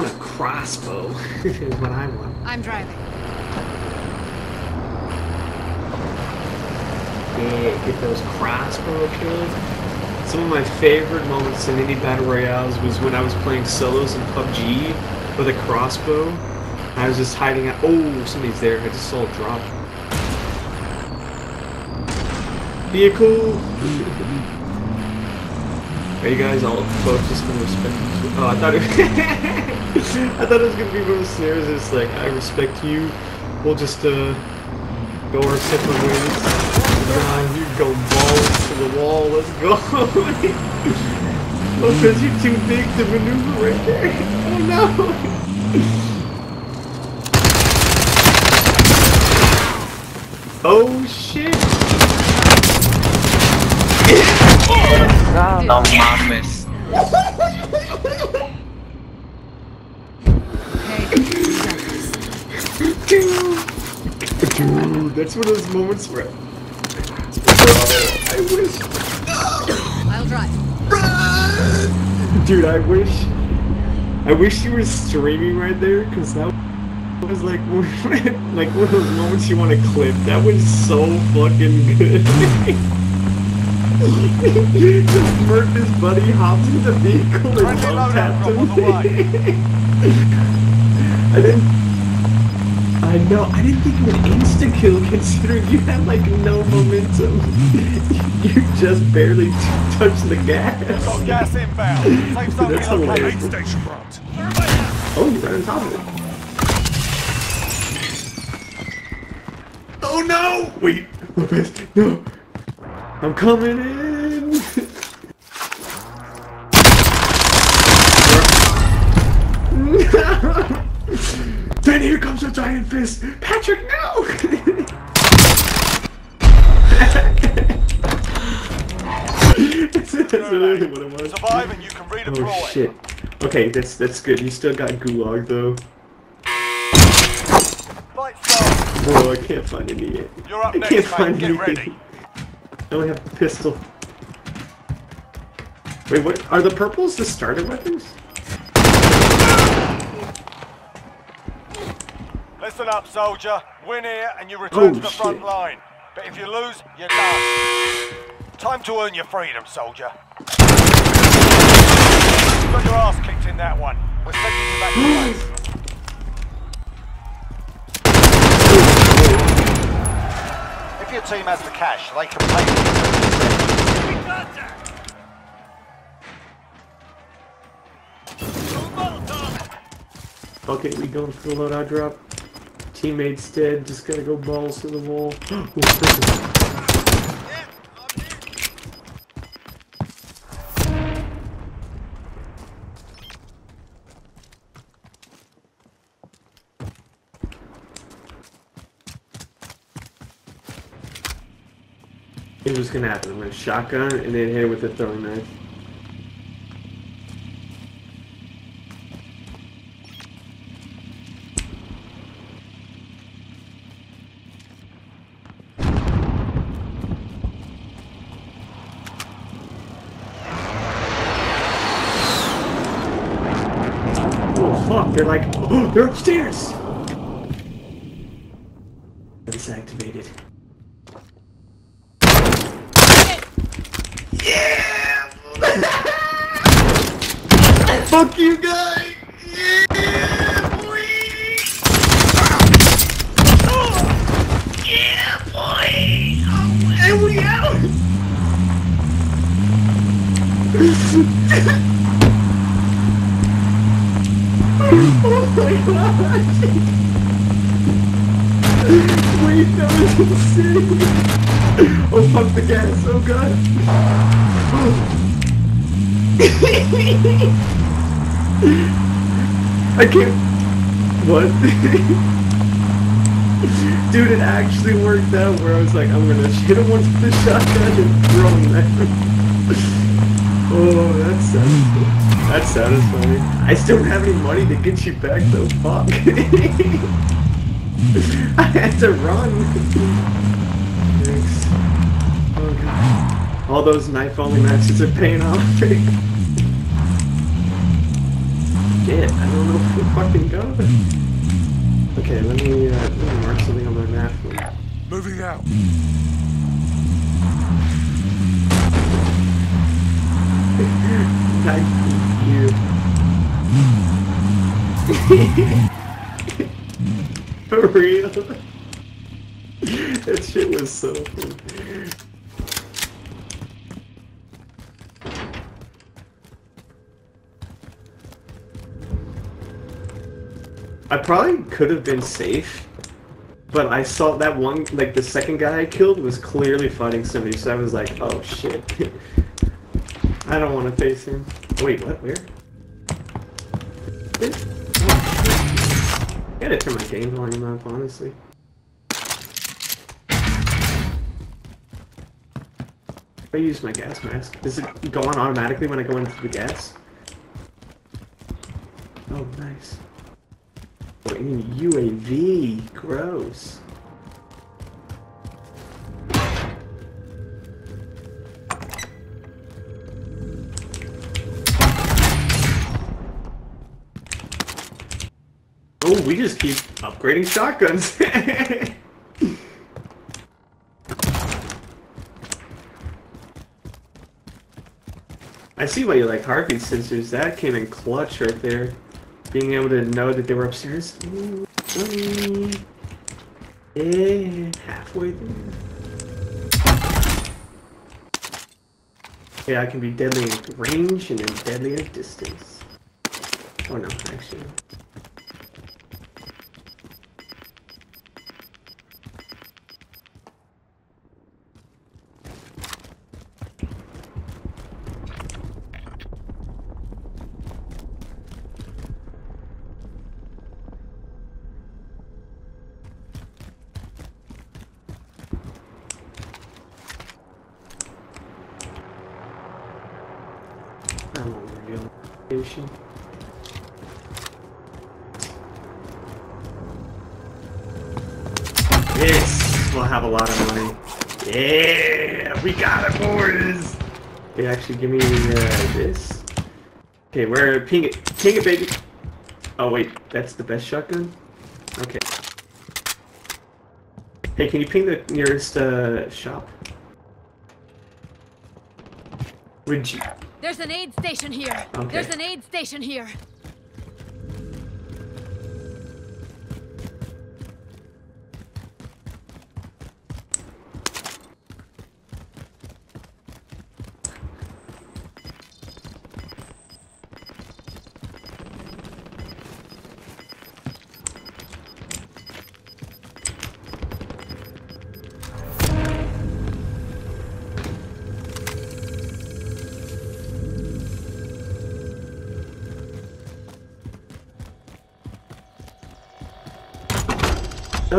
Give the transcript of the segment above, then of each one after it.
want a crossbow. is what I want. I'm driving. Yeah, get those crossbow kills. Some of my favorite moments in any battle royales was when I was playing solos in PUBG with a crossbow. I was just hiding out. Oh, somebody's there. I just saw a drop. Vehicle. Are you guys all both just gonna respect? Oh, I thought it. I thought it was gonna be one of the scenarios. It's like I respect you. We'll just uh go our separate ways. Nah, you go balls to the wall. Let's go. oh, because you're too big to maneuver right there. Oh no. Oh shit. No mames. Dude, that's one of those moments where. I wish. I'll drive. Dude, I wish. I wish you were streaming right there, because that was like, like one of those moments you want to clip. That was so fucking good. Just murked his buddy, hopped in the vehicle, and Friendly love loadout tapped drop on the him. I didn't. I know. I didn't think of an insta kill considering you had like no momentum. you just barely touched the gas. Got gas inbound. Safe zone That's hilarious. station front. Oh, you ran on top of it. Oh no! Wait, Lopez, no! I'm coming in! then here comes a giant fist! Patrick, no! that's what it was. Survive and you can redeploy. Oh shit. Okay, that's that's good. You still got gulag though. Bro. I can't find any yet. You're up I next, can't mate. find Get anything. ready. I only have the pistol. Wait, what? Are the purples the starter weapons? Listen up, soldier. Win here and you return Oh, to the front line. But if you lose, you're done. Time to earn your freedom, soldier. You got your ass kicked in that one. We're sending you back to base. If your team has the cash, they can pay you. Okay, we going for the loadout drop. Teammates dead, just gotta go balls to the wall. Here's what's gonna happen. I'm gonna shotgun and then hit it with a throwing knife. Oh fuck, they're like, oh, they're upstairs! It's activated. Yeah! Fuck you guys! Oh, oh my god! Wait, that was insane! Oh fuck the gas, oh god! I can't. What? Dude, it actually worked out where I was like, I'm gonna hit him once with the shotgun and throw him oh, that's satisfying. That's satisfying. I still don't have any money to get you back though, fuck. I had to run. Thanks. Oh god. All those knife only matches are paying off. I don't know fucking go. Okay, let me, uh, let me mark something on my map. Moving out. Thank you. For real? that shit was so funny. I probably could have been safe, but I saw that one, like the second guy I killed was clearly fighting somebody, so I was like, oh shit. I don't want to face him. Wait, what? Where? I gotta turn my game volume up, honestly. I use my gas mask, does it go on automatically when I go into the gas? Oh, nice. In UAV. Gross. Oh, we just keep upgrading shotguns. I see why you like heartbeat sensors. That came in clutch right there. Being able to know that they were upstairs. Ooh, um, yeah, halfway there. Yeah, I can be deadly at range and then deadly at distance. Oh no, actually. Location. This will have a lot of money. Yeah, we got it, boys. Okay, actually, give me uh, this. Okay, where ping it, ping it, baby. Oh wait, that's the best shotgun. Okay. Hey, can you ping the nearest uh, shop? Would you? There's an aid station here. Okay. There's an aid station here.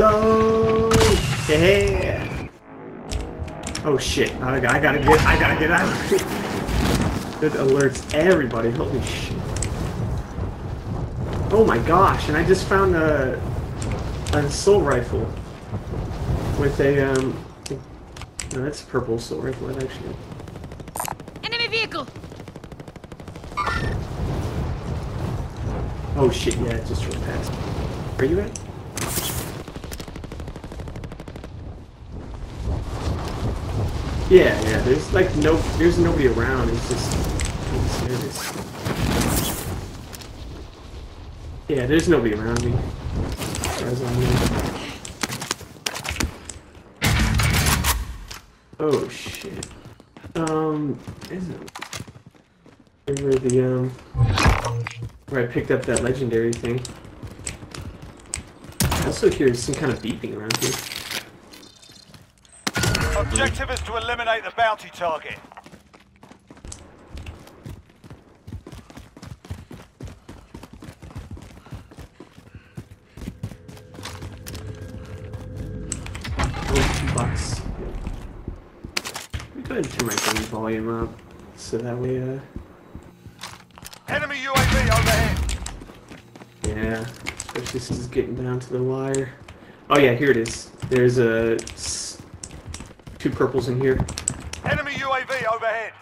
Hello. Yeah. Oh shit! I, I gotta get. I gotta get out. of it alerts everybody. Holy shit! Oh my gosh! And I just found a an assault rifle with a um. No, that's a purple assault rifle actually. Enemy vehicle. Oh shit! Yeah, it just drove past. Where you at? Yeah, yeah. There's like no, there's nobody around. It's just it's. Yeah, there's nobody around me. Oh shit. Um, isn't where the um where I picked up that legendary thing. I also hear some kind of beeping around here. Objective is to eliminate the bounty target. Oh, two bucks. Let me go ahead and turn my gun volume up so that way, uh, Enemy UAV overhead. yeah, especially since it's getting down to the wire. Oh yeah, here it is. There's a s- two purples in here. Enemy UAV overhead.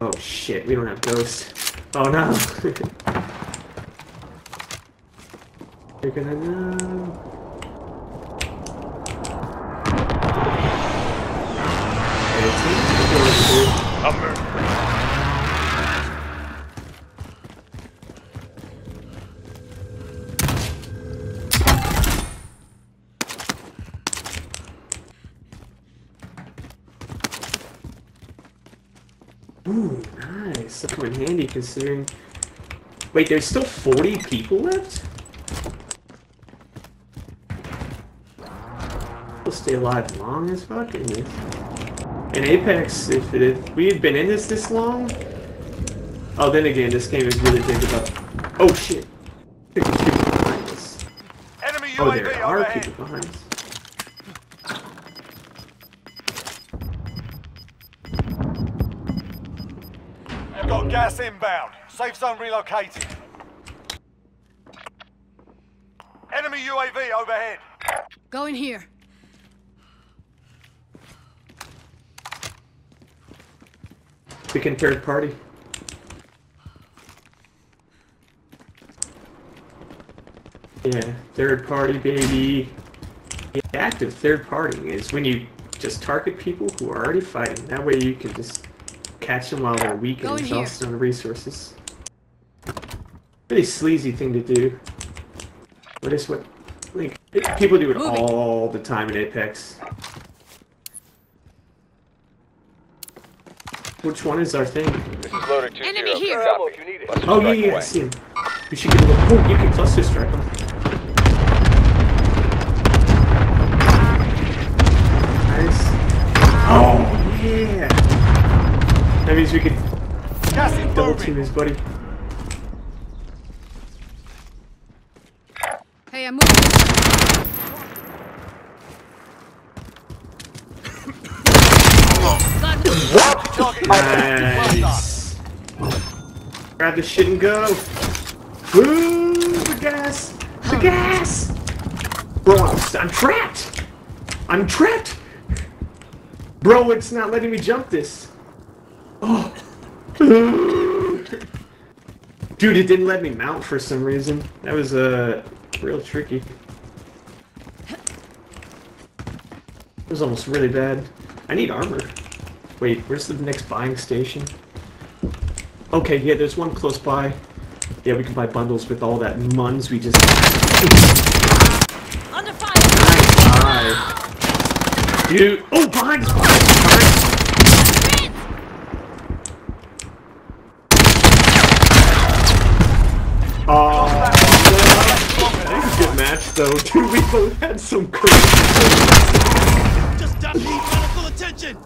Oh shit, we don't have ghosts. Oh no. You're gonna know. Considering. Wait, there's still 40 people left? We'll stay alive long as fuck in this. In Apex, if, it, if we had been in this this long. Oh, then again, this game is really big about. Oh shit! There's people behind us. Enemy Oh, there are people behind us. Got gas inbound. Safe zone relocated. Enemy UAV overhead. Go in here. We can third party. Yeah, third party, baby. The active third party is when you just target people who are already fighting. That way you can just catch them while they're weak and in exhausted on resources. Pretty sleazy thing to do. But it's what like it- people do it Moving. all the time in Apex. Which one is our thing? This is loader 2 Enemy here. Copy. Oh yeah, strike yeah, I away. see him. We should get a little. Oh, you can cluster strike him. Nice. Oh yeah. That means we can Gas is double team his buddy. Hey, I'm moving. Got Target Well done. Nice. Grab the shit and go. Woo! The gas. The gas. Bro, I'm, I'm trapped. I'm trapped. Bro, it's not letting me jump this. Oh. Dude, it didn't let me mount for some reason. That was uh, real tricky. It was almost really bad. I need armor. Wait, where's the next buying station? Okay, yeah, there's one close by. Yeah, we can buy bundles with all that muns we just. under fire. Nice. Dude, oh, behind us, behind us, behind us. Oh, that was a though. Dude, we both had some crazy. Just stop need medical attention!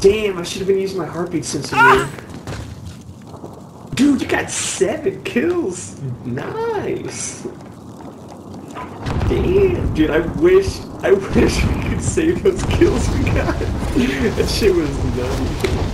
Damn, I should have been using my heartbeat sensor. there. Dude, you got seven kills. Nice. Damn, dude, I wish, I wish we could save those kills we got. that shit was nutty.